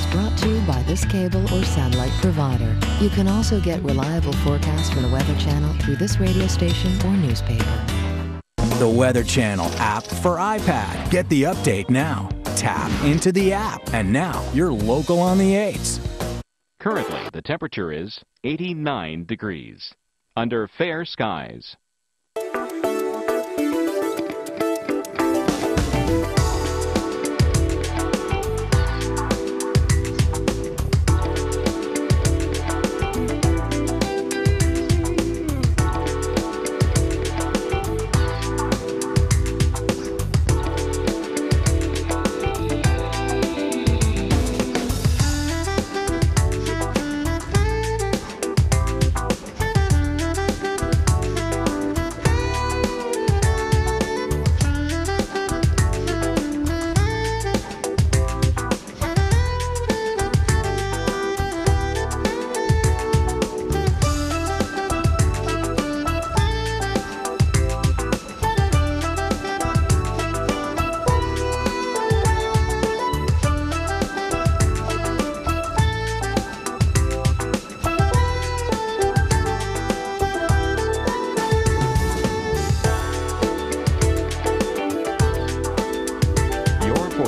is brought to you by this cable or satellite provider. You can also get reliable forecasts from the Weather Channel through this radio station or newspaper. The Weather Channel app for iPad. Get the update now. Tap into the app, and now you're local on the 8s. Currently, the temperature is 89 degrees. Under fair skies.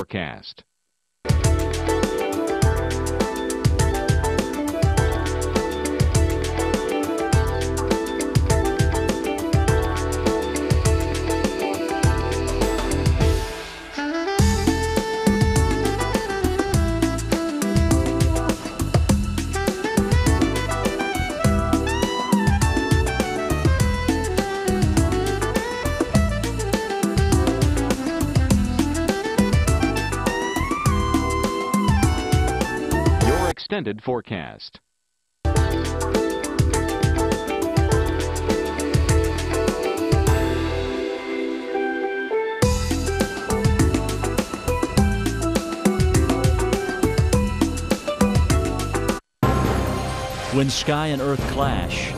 Forecast. Extended forecast. When sky and earth clash,